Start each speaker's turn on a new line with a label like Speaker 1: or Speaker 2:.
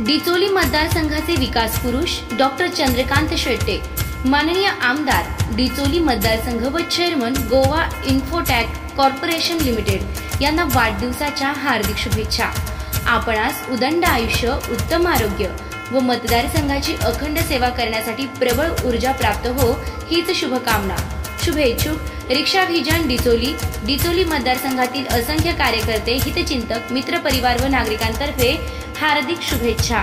Speaker 1: डिचोली मतदारसंघाचे विकास पुरुष डॉक्टर चंद्रकांत शेट्टे माननीय आमदार डिचोली मतदारसंघ व chairman Goa infotech corporation limited यांना वाढदिवसाच्या हार्दिक शुभेच्छा. आपणास उदंड आयुष्य उत्तम आरोग्य व मतदारसंघाची अखंड सेवा करण्यासाठी प्रबळ ऊर्जा प्राप्त हो हीच शुभकामना. शुभेच्छुक रिक्षा डिचोली डिचोली मतदारसंघातील असंख्य कार्यकर्ते हितचिंतक मित्रपरिवार व नागरिकांतर्फे हार्दिक शुभेच्छा.